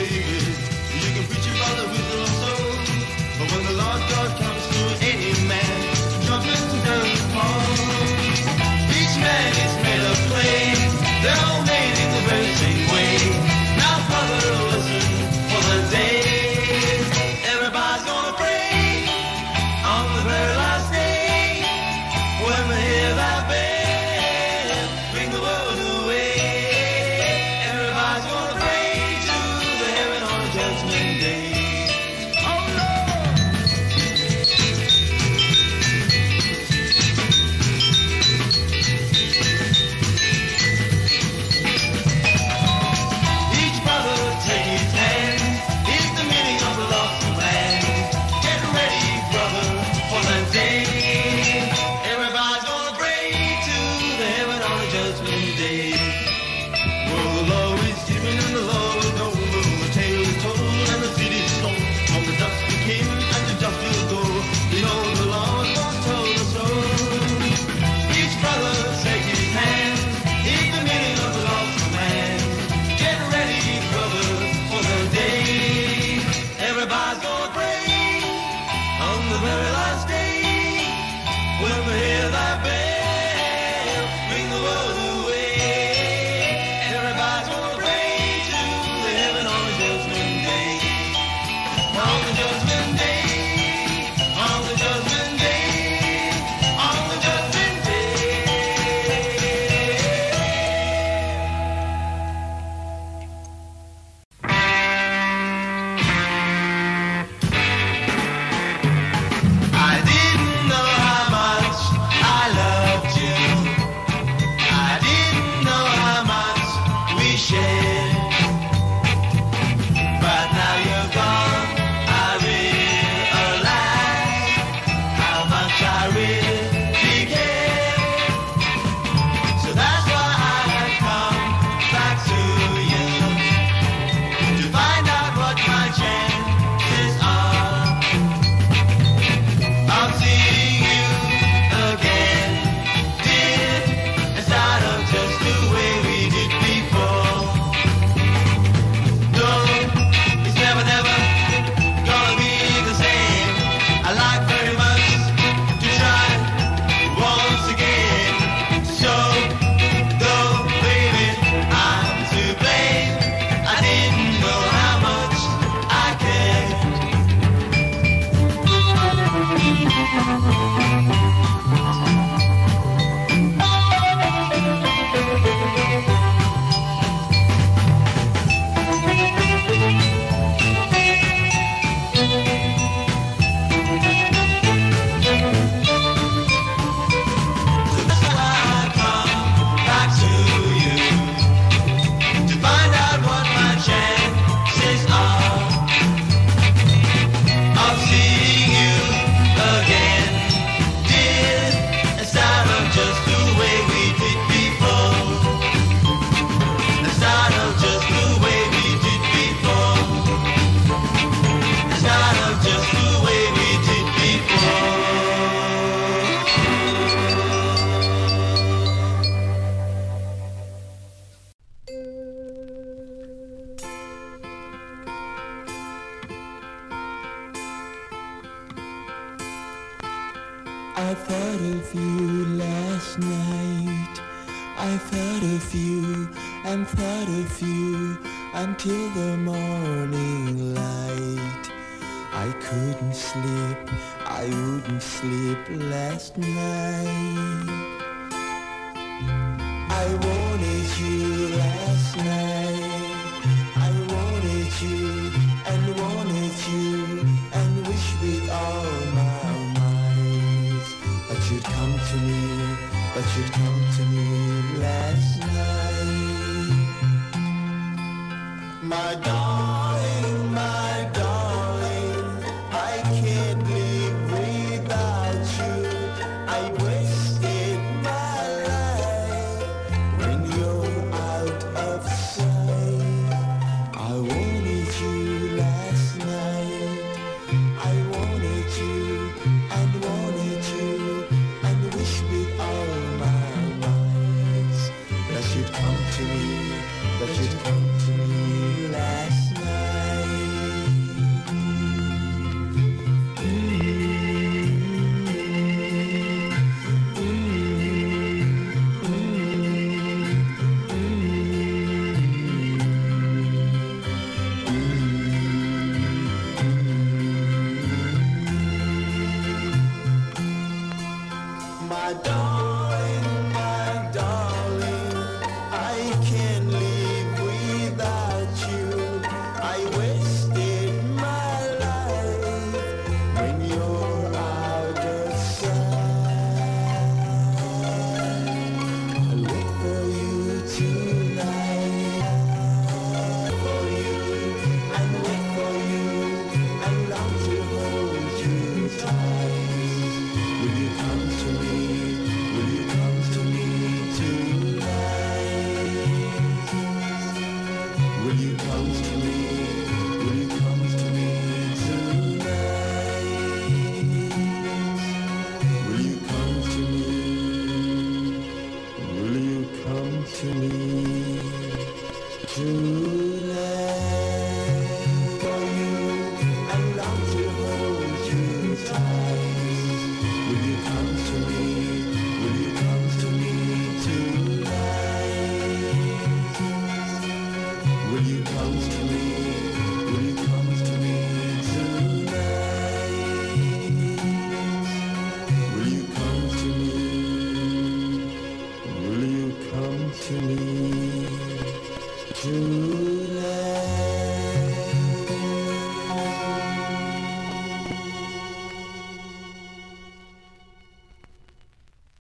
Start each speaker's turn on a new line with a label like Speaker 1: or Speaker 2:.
Speaker 1: the David, you can preach about the wisdom of
Speaker 2: couldn't sleep, I wouldn't sleep last night. I wanted you last night. I wanted you and wanted you and wished with all my might that you'd come to me, that you'd come to me last